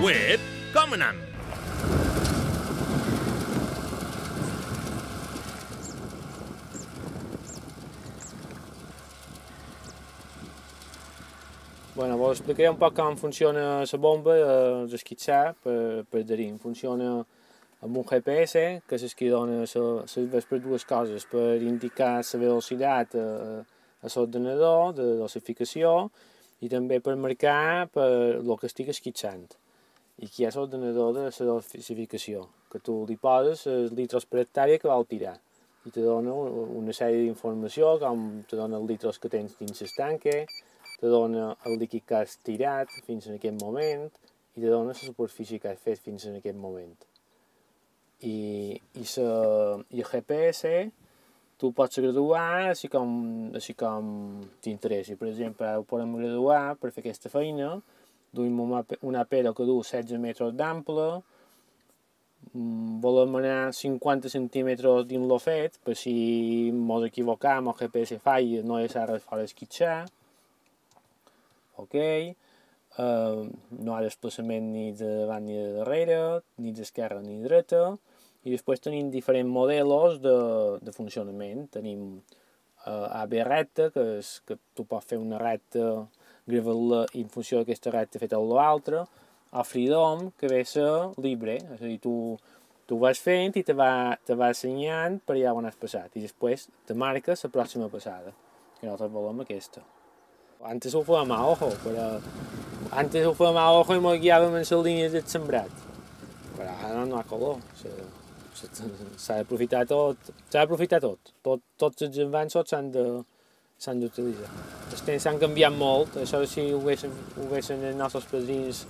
Web, anem? Bueno, vos explicaré un poc com funciona la bomba dels esquitzar per, per darín. Funciona amb un GPS, que que dona serveix per dues coses, per indicar la velocitat a, a l'ordenador de dosificació i també per marcar per el que estic esquitxant. I hi ha l'ordenador de la dosificació, que tu li poses els litres per hectàrea que vol tirar i te dona una sèrie d'informació, com te dona els litres que tens dins l'estanque, te dona el líquid que has tirat fins en aquest moment i te dona la superfície que has fet fins en aquest moment. I, i, sa, i el GPS tu pots graduar així com, així com t'interessi. Per exemple, ho podem graduar per fer aquesta feina, duim una, pera que du 16 metres d'ample, volem anar 50 centímetres dins lo fet, per si mos equivocam o GPS falla, no és ara fora esquitxar, ok, uh, no ha desplaçament ni de davant ni de darrere, ni d'esquerra ni de dreta, i després tenim diferents models de, de funcionament. Tenim uh, AB recta, que, és, que tu pots fer una recta, gravar-la i en funció d'aquesta recta fer-te l'altra, o Freedom, que ve a ser libre, és a dir, tu, tu vas fent i te va, te va assenyant per allà on has passat, i després te marca la pròxima passada, que nosaltres volem aquesta. Antes ho fèiem a ojo, però antes ho fèiem a ojo i ens guiàvem en les línies del sembrat. Però ara no hi ha color. S'ha d'aprofitar tot, s'ha d'aprofitar tot. tot. Tots els avanços s'han de s'han d'utilitzar. Els temps s'han canviat molt, això si ho haguessin, ho haguessin els nostres padrins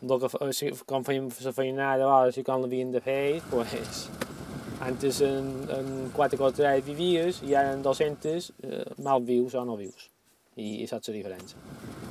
que, com feien la feinada o si com l'havien de fer, pues, antes en, en 4 quadrats vivies i ara en 200 eh, mal vius o no vius i, i saps la diferència.